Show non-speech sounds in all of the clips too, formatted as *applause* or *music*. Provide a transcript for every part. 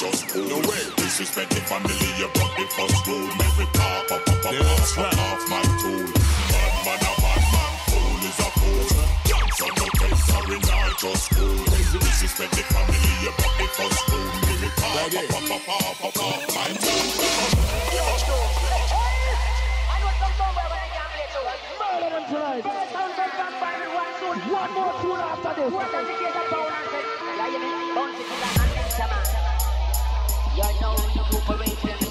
just cool. No way. Disrespect family, you broke the first rule. Mary pop, pop, pop, pop, pop, pop, off my tool. Bad man, a bad man, fool is a fool. So no case, sorry, not just cool. Disrespect family, you broke the first rule. Mary pop, pop, pop, pop, pop, pop, off my tool. One more tune. One more tune after this. You're now recuperating.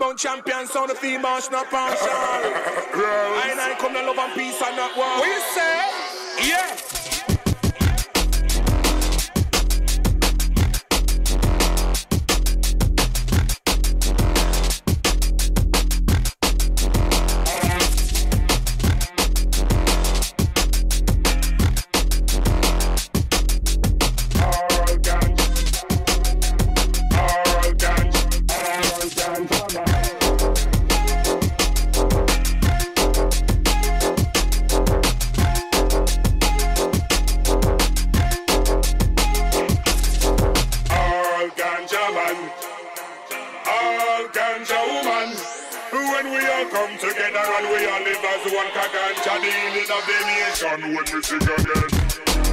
Bound champion, on the fee man, snap and. I and I come to love and peace and not war. We say, yeah. Nation.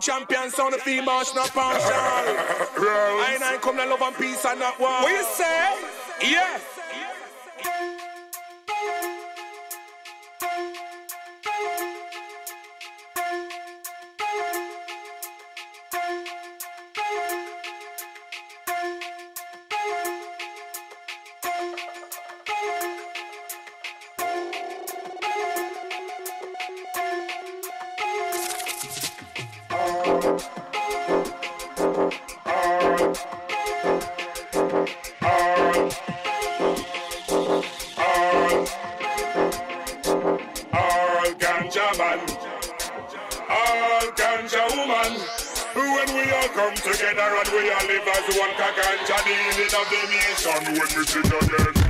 When we sing again. champion sound of female, not partial. *laughs* I ain't I come to love and peace and not war. What you say? Come together and we all live as one Kaganja, the healing of the nation when we sing again.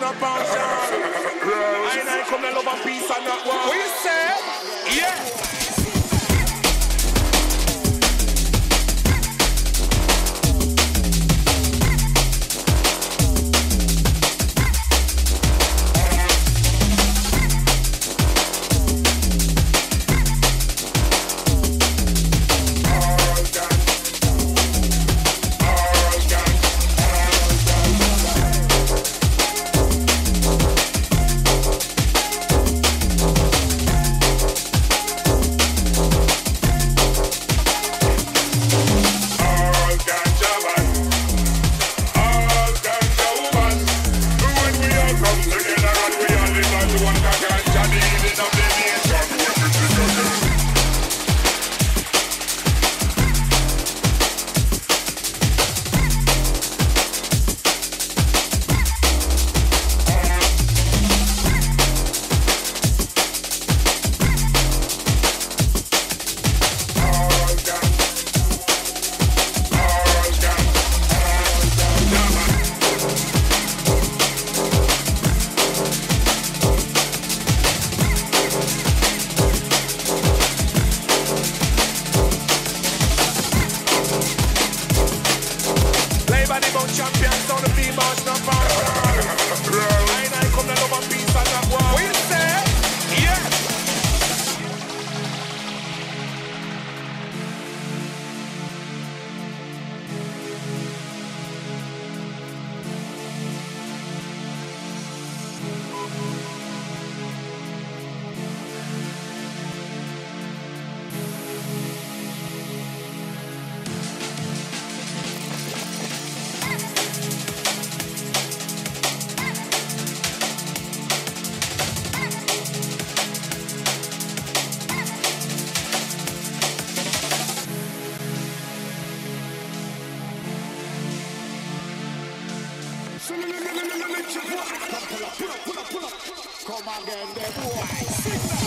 Yes. Come again, the boy.